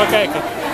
Ok, a